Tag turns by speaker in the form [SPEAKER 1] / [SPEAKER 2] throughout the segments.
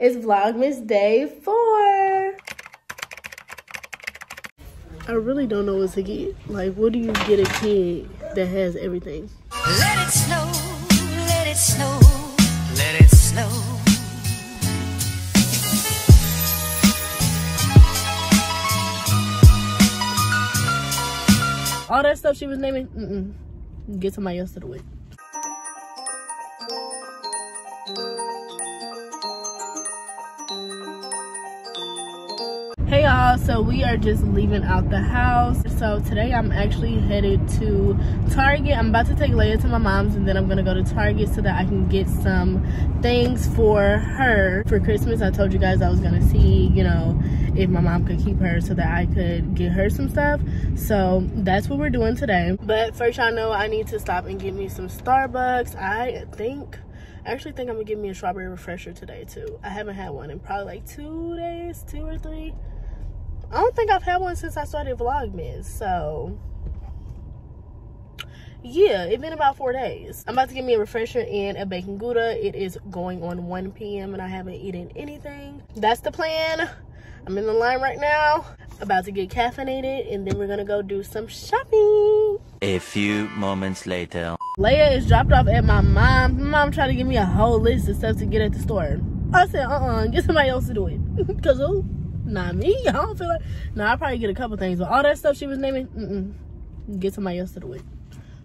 [SPEAKER 1] It's Vlogmas Day 4. I really don't know what to get. Like, what do you get a kid that has everything?
[SPEAKER 2] Let it snow, let it snow, let it snow.
[SPEAKER 1] All that stuff she was naming, mm-mm. Get somebody else to do it. Y'all, so we are just leaving out the house. So today I'm actually headed to Target. I'm about to take Leia to my mom's and then I'm gonna go to Target so that I can get some things for her for Christmas. I told you guys I was gonna see, you know, if my mom could keep her so that I could get her some stuff. So that's what we're doing today. But first y'all know I need to stop and get me some Starbucks. I think I actually think I'm gonna give me a strawberry refresher today too. I haven't had one in probably like two days, two or three. I don't think I've had one since I started Vlogmas, so yeah, it's been about four days. I'm about to give me a refresher and a bacon gouda. It is going on 1 p.m. and I haven't eaten anything. That's the plan. I'm in the line right now, about to get caffeinated, and then we're gonna go do some shopping.
[SPEAKER 3] A few moments later.
[SPEAKER 1] Leia is dropped off at my mom's. My mom tried to give me a whole list of stuff to get at the store. I said, uh-uh, get somebody else to do it. Cause who? Not me. I don't feel like. Nah, I'll probably get a couple things, but all that stuff she was naming, mm-mm. Get somebody else to do it.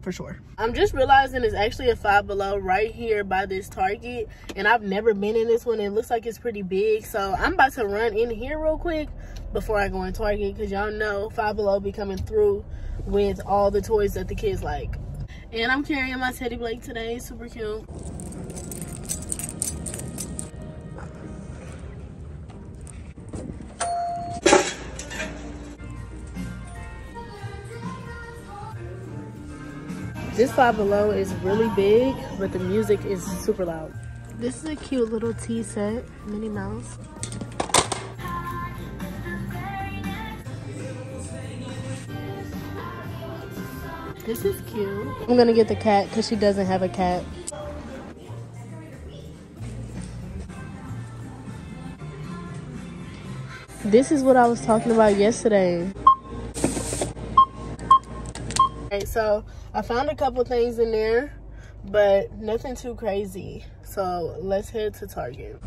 [SPEAKER 1] For sure. I'm just realizing it's actually a Five Below right here by this Target. And I've never been in this one. It looks like it's pretty big. So I'm about to run in here real quick before I go in Target. Because y'all know Five Below be coming through with all the toys that the kids like. And I'm carrying my Teddy Blake today. Super cute. This Five Below is really big, but the music is super loud. This is a cute little tea set, Minnie Mouse. This is cute. I'm gonna get the cat because she doesn't have a cat. This is what I was talking about yesterday. So I found a couple things in there, but nothing too crazy. So let's head to Target.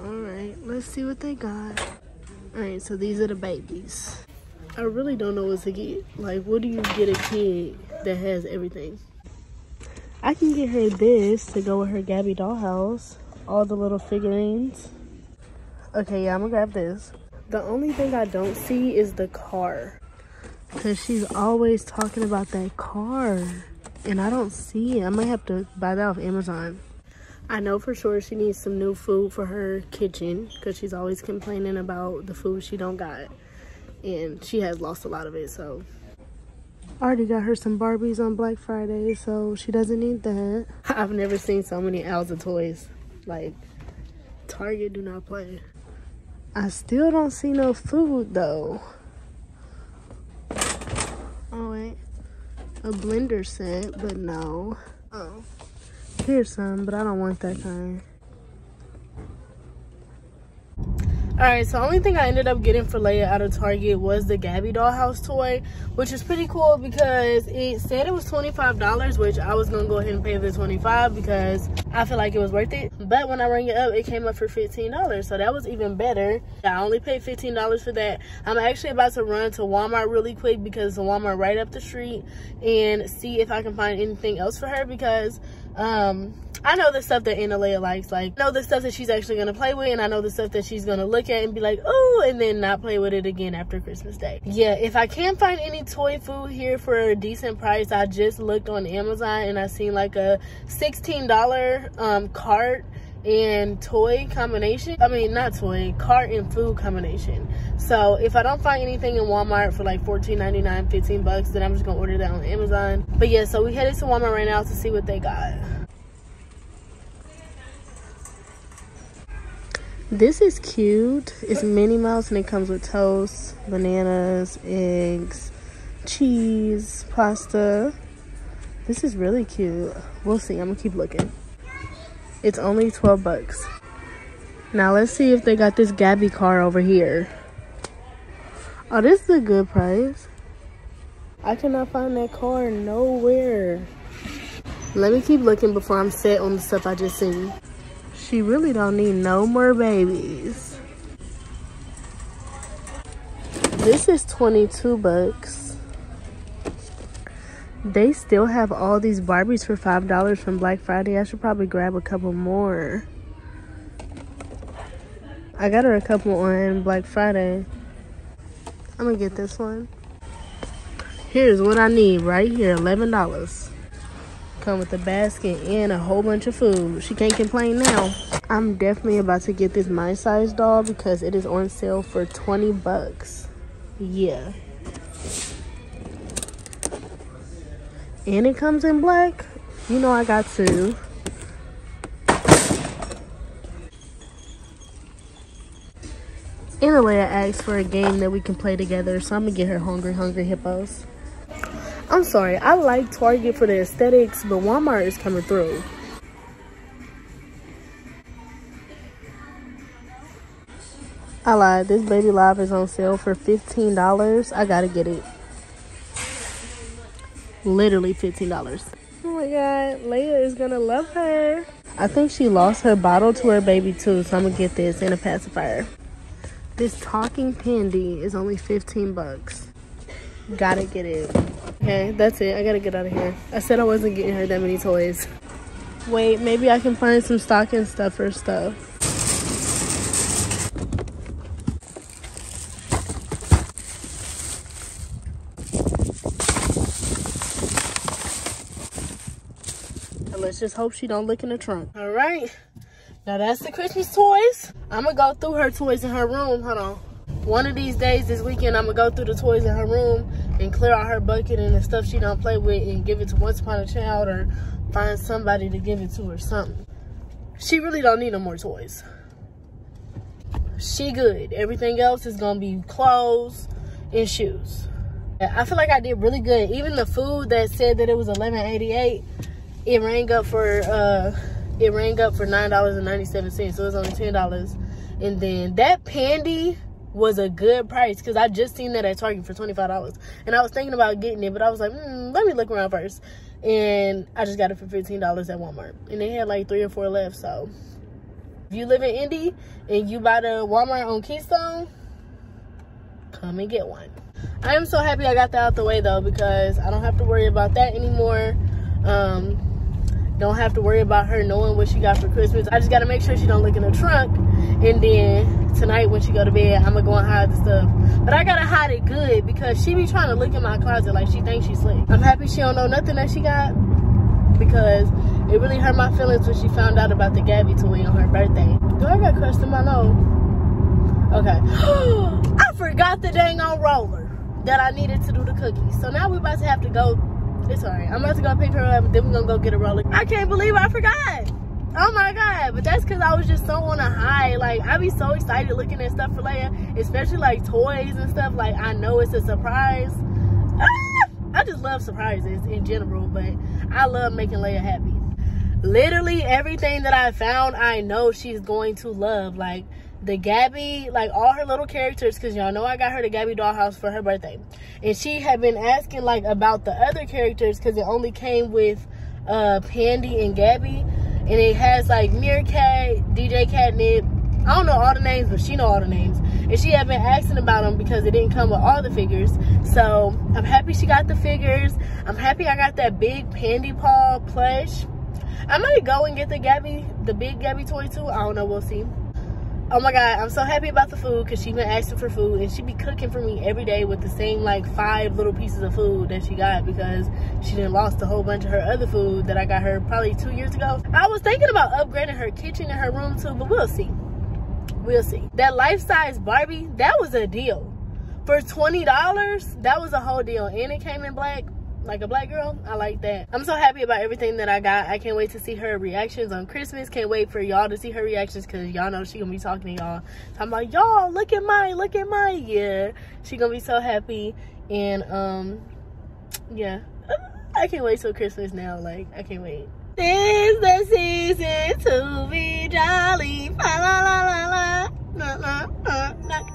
[SPEAKER 1] Alright, let's see what they got. Alright, so these are the babies. I really don't know what to get. Like, what do you get a kid that has everything? I can get her this to go with her Gabby dollhouse. All the little figurines. Okay, yeah, I'm gonna grab this. The only thing I don't see is the car. Because she's always talking about that car. And I don't see it. I might have to buy that off Amazon. I know for sure she needs some new food for her kitchen. Because she's always complaining about the food she don't got. And she has lost a lot of it, so. I already got her some Barbies on Black Friday, so she doesn't need that. I've never seen so many Elsa toys. Like, Target do not play. I still don't see no food, though. Oh wait, a blender set, but no. Oh, here's some, but I don't want that kind. All right, so the only thing I ended up getting for Leia out of Target was the Gabby dollhouse toy, which is pretty cool because it said it was $25, which I was gonna go ahead and pay the 25 because I feel like it was worth it. But when I rang it up, it came up for $15, so that was even better. I only paid $15 for that. I'm actually about to run to Walmart really quick because the Walmart right up the street and see if I can find anything else for her because um I know the stuff that Analea likes. Like, I know the stuff that she's actually going to play with, and I know the stuff that she's going to look at and be like, oh, and then not play with it again after Christmas Day. Yeah, if I can't find any toy food here for a decent price, I just looked on Amazon and I seen like a $16 um, cart and toy combination. I mean, not toy, cart and food combination. So if I don't find anything in Walmart for like $14.99, 15 bucks, then I'm just gonna order that on Amazon. But yeah, so we headed to Walmart right now to see what they got. This is cute. It's Minnie Mouse and it comes with toast, bananas, eggs, cheese, pasta. This is really cute. We'll see. I'm gonna keep looking. It's only 12 bucks. Now let's see if they got this Gabby car over here. Oh, this is a good price. I cannot find that car nowhere. Let me keep looking before I'm set on the stuff I just seen. She really don't need no more babies. This is 22 bucks. They still have all these Barbies for $5 from Black Friday. I should probably grab a couple more. I got her a couple on Black Friday. I'm gonna get this one. Here's what I need right here, $11. Come with a basket and a whole bunch of food. She can't complain now. I'm definitely about to get this my size doll because it is on sale for 20 bucks. Yeah. And it comes in black. You know I got two. And Alea asked for a game that we can play together, so I'm gonna get her Hungry Hungry Hippos. I'm sorry, I like Target for the aesthetics, but Walmart is coming through. I lied, this Baby Alive is on sale for $15. I gotta get it. Literally $15. Oh my god, Leia is gonna love her. I think she lost her bottle to her baby too, so I'm gonna get this in a pacifier. This talking pandy is only 15 bucks. Gotta get it. Okay, that's it. I gotta get out of here. I said I wasn't getting her that many toys. Wait, maybe I can find some stocking stuffer stuff. Just hope she don't look in the trunk. All right. Now that's the Christmas toys. I'm gonna go through her toys in her room. Hold on. One of these days this weekend, I'm gonna go through the toys in her room and clear out her bucket and the stuff she don't play with and give it to Once Upon a Child or find somebody to give it to or something. She really don't need no more toys. She good. Everything else is gonna be clothes and shoes. I feel like I did really good. Even the food that said that it was 11.88, it rang up for uh it rang up for nine dollars and 97 cents so it was only ten dollars. And then that pandy was a good price because i just seen that at target for 25 dollars. And i was thinking about getting it but i was like mm, let me look around first. And i just got it for 15 dollars at walmart. And they had like three or four left so. If you live in indy and you buy the walmart on keystone come and get one. I am so happy i got that out the way though because i don't have to worry about that anymore. Um don't have to worry about her knowing what she got for Christmas. I just gotta make sure she don't look in the trunk. And then tonight when she go to bed, I'm gonna go and hide the stuff. But I gotta hide it good because she be trying to look in my closet like she thinks she's slick. I'm happy she don't know nothing that she got because it really hurt my feelings when she found out about the Gabby toy on her birthday. Do I got crust in my nose? Okay. I forgot the dang on roller that I needed to do the cookies. So now we're about to have to go it's alright. I'm about to go pick her up, then we're gonna go get a roller. I can't believe I forgot. Oh my god. But that's because I was just so on a high. Like, I be so excited looking at stuff for Leia, especially like toys and stuff. Like, I know it's a surprise. Ah! I just love surprises in general, but I love making Leia happy. Literally everything that I found, I know she's going to love. Like, the Gabby, like all her little characters, because y'all know I got her the Gabby dollhouse for her birthday. And she had been asking like about the other characters because it only came with uh Pandy and Gabby. And it has like MerCat, DJ Catnip. I don't know all the names, but she know all the names. And she had been asking about them because it didn't come with all the figures. So I'm happy she got the figures. I'm happy I got that big Pandy Paw plush. I might go and get the Gabby, the big Gabby toy too. I don't know, we'll see oh my god i'm so happy about the food because she been asking for food and she be cooking for me every day with the same like five little pieces of food that she got because she didn't lost a whole bunch of her other food that i got her probably two years ago. I was thinking about upgrading her kitchen and her room too but we'll see. We'll see. That life-size barbie that was a deal. For 20 dollars that was a whole deal and it came in black like a black girl i like that. I'm so happy about everything that i got. I can't wait to see her reactions on christmas. Can't wait for y'all to see her reactions because y'all know she gonna be talking to y'all. I'm about y'all look at my look at my yeah she gonna be so happy. And um yeah. I can't wait till christmas now. Like i can't wait. This the season to be jolly. La la la la la la la, la.